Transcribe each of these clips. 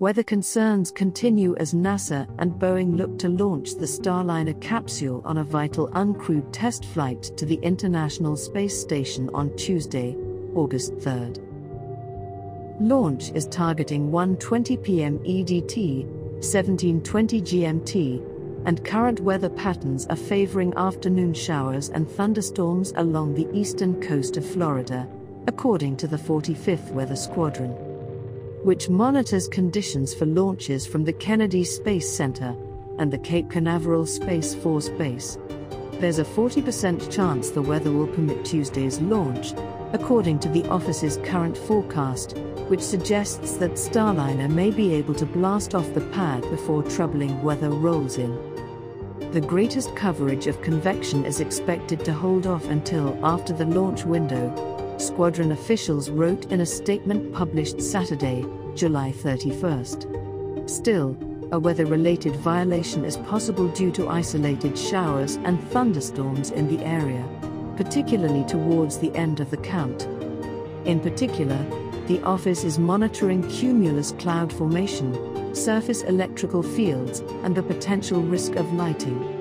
Weather concerns continue as NASA and Boeing look to launch the Starliner capsule on a vital uncrewed test flight to the International Space Station on Tuesday, August 3rd. Launch is targeting 1:20 p.m. EDT, 1720 GMT, and current weather patterns are favoring afternoon showers and thunderstorms along the eastern coast of Florida, according to the 45th Weather Squadron which monitors conditions for launches from the Kennedy Space Center and the Cape Canaveral Space Force Base. There's a 40% chance the weather will permit Tuesday's launch, according to the office's current forecast, which suggests that Starliner may be able to blast off the pad before troubling weather rolls in. The greatest coverage of convection is expected to hold off until after the launch window, squadron officials wrote in a statement published Saturday, July 31st. Still, a weather related violation is possible due to isolated showers and thunderstorms in the area, particularly towards the end of the count. In particular, the office is monitoring cumulus cloud formation, surface electrical fields, and the potential risk of lighting.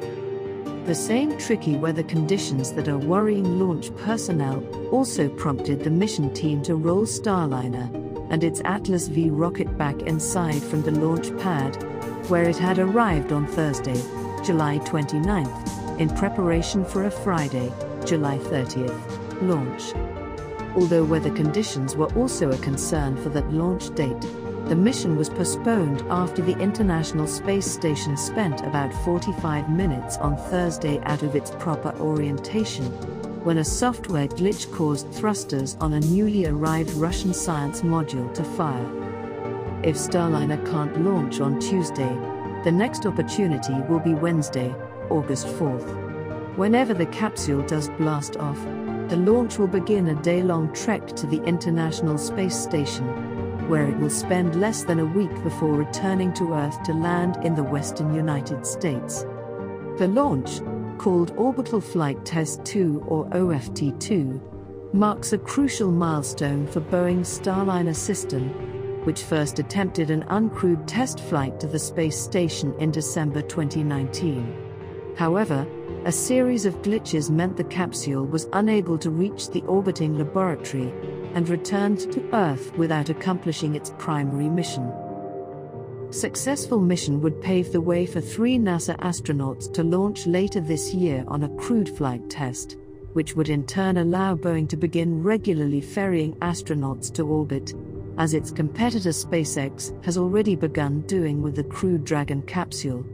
The same tricky weather conditions that are worrying launch personnel also prompted the mission team to roll Starliner and its Atlas V rocket back inside from the launch pad, where it had arrived on Thursday, July 29th, in preparation for a Friday, July 30th, launch. Although weather conditions were also a concern for that launch date, the mission was postponed after the International Space Station spent about 45 minutes on Thursday out of its proper orientation, when a software glitch caused thrusters on a newly arrived Russian science module to fire. If Starliner can't launch on Tuesday, the next opportunity will be Wednesday, August 4th. Whenever the capsule does blast off, the launch will begin a day long trek to the International Space Station where it will spend less than a week before returning to Earth to land in the western United States. The launch, called Orbital Flight Test 2 or OFT 2, marks a crucial milestone for Boeing's Starliner system, which first attempted an uncrewed test flight to the space station in December 2019. However, a series of glitches meant the capsule was unable to reach the orbiting laboratory and returned to Earth without accomplishing its primary mission. Successful mission would pave the way for three NASA astronauts to launch later this year on a crewed flight test, which would in turn allow Boeing to begin regularly ferrying astronauts to orbit, as its competitor SpaceX has already begun doing with the Crew Dragon capsule.